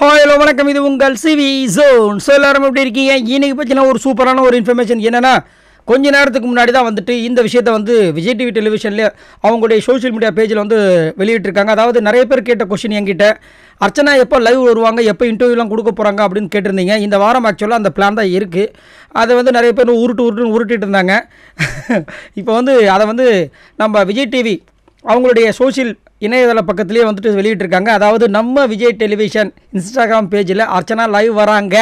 Hi hello வணக்கம். இது உங்கள் சிவி ஜோன் ஸோ எல்லாரும் எப்படி இருக்கீங்க? இன்னைக்கு பற்றின ஒரு சூப்பரான ஒரு இன்ஃபர்மேஷன் என்னென்னா கொஞ்ச நேரத்துக்கு முன்னாடி தான் வந்துட்டு இந்த விஷயத்தை வந்து விஜய் டிவி டெலிவிஷன்லேயே அவங்களுடைய சோஷியல் மீடியா பேஜில் வந்து வெளியிட்டிருக்காங்க. அதாவது நிறைய பேர் கேட்ட கொஷின் என்கிட்ட அர்ச்சனா எப்போ லைவ் வருவாங்க? எப்போ இன்டர்வியூலாம் கொடுக்க போகிறாங்க அப்படின்னு கேட்டிருந்தீங்க. இந்த வாரம் ஆக்சுவலாக அந்த பிளான் தான் இருக்குது அதை வந்து நிறைய பேர் உருட்டு உருட்டுன்னு உருட்டிட்டு இருந்தாங்க. இப்போ வந்து அதை வந்து நம்ம விஜய் டிவி அவங்களுடைய சோஷியல் இணையதள பக்கத்துலேயே வந்துட்டு வெளியிட்டிருக்காங்க. அதாவது நம்ம விஜய் டெலிவிஷன் இன்ஸ்டாகிராம் பேஜில் அர்ச்சனா லைவ் வராங்க.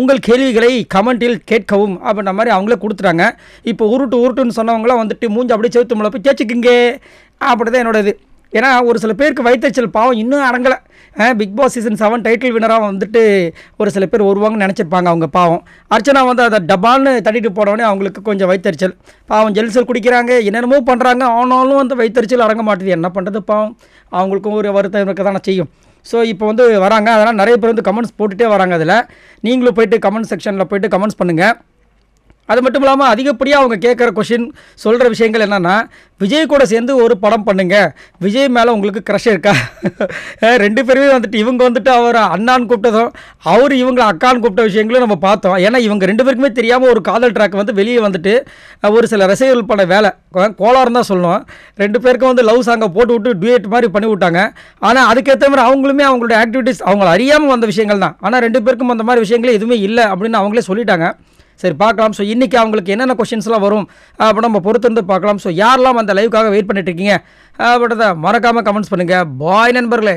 உங்கள் கேள்விகளை கமெண்டில் கேட்கவும் அப்படின்ற மாதிரி அவங்களே கொடுத்துட்டாங்க. இப்போ உருட்டு உருட்டுன்னு சொன்னவங்களாம் வந்துட்டு மூஞ்சி அப்படியே செவுத்து முளை போய் கேச்சுக்குங்க அப்படி தான் என்னோட இது ஏன்னா ஒரு சில பேருக்கு வயிற்றுச்சல் பாவம் இன்னும் அடங்கலை. Bigg Boss season seven title வினராக வந்துட்டு ஒரு சில பேர் வருவாங்கன்னு நினச்சிருப்பாங்க அவங்க பாவம். அர்ச்சனா வந்து அதை டபால்னு தட்டிட்டு போனோடனே அவங்களுக்கு கொஞ்சம் வயிற்றுச்சல் பாவம் ஜெல்சல் குடிக்கிறாங்க என்னென்னமோ பண்ணுறாங்க ஆனாலும் அந்த வயிற்றுச்சல் அடங்க மாட்டுது. என்ன பண்ணுறது பாவம்? அவங்களுக்கும் ஒரு வருத்தம் இருக்க தானே செய்யும். ஸோ இப்போ வந்து வராங்க. அதனால் நிறைய பேர் வந்து கமெண்ட்ஸ் போட்டுகிட்டே வராங்க அதில். நீங்களும் போயிட்டு கமெண்ட் செக்ஷனில் போயிட்டு கமெண்ட்ஸ் பண்ணுங்கள் அது மட்டும் இல்லாமல் அதிகப்படியாக அவங்க கேட்குற கொஷின் சொல்கிற விஷயங்கள் என்னென்னா விஜய் கூட சேர்ந்து ஒரு படம் பண்ணுங்க. விஜய் மேலே உங்களுக்கு க்ரஷ் இருக்கா? ரெண்டு பேருமே வந்துட்டு இவங்க வந்துட்டு அவர் அண்ணான்னு கூப்பிட்டதும் அவர் இவங்களை அக்கான்னு கூப்பிட்ட விஷயங்களும் நம்ம பார்த்தோம். ஏன்னா இவங்க ரெண்டு பேருக்குமே தெரியாமல் ஒரு காதல் ட்ராக் வந்து வெளியே வந்துட்டு ஒரு சில ரசிகர்கள் பண்ண வேலை. கோளாறு தான் சொல்லணும். ரெண்டு பேருக்கும் வந்து லவ் சாங்கை போட்டு விட்டு டுயேட் மாதிரி பண்ணி விட்டாங்க. ஆனால் அதுக்கேற்ற மாதிரி அவங்களுமே அவங்களோட ஆக்டிவிட்டீஸ் அவங்கள அறியாமல் வந்த விஷயங்கள் தான். ஆனால் ரெண்டு பேருக்கும் அந்த மாதிரி விஷயங்களே எதுவுமே இல்லை அப்படின்னு அவங்களே சொல்லிட்டாங்க. சரி பார்க்கலாம். ஸோ இன்றைக்கி அவங்களுக்கு என்னென்ன கொஷின்ஸ்லாம் வரும் அப்போ நம்ம பொறுத்திருந்து பார்க்கலாம். ஸோ யாரெல்லாம் அந்த லைவுக்காக வெயிட் பண்ணிட்டு இருக்கீங்க அப்படின்றத மறக்காமல் கமெண்ட்ஸ் பண்ணுங்கள் பாய் நண்பர்களே.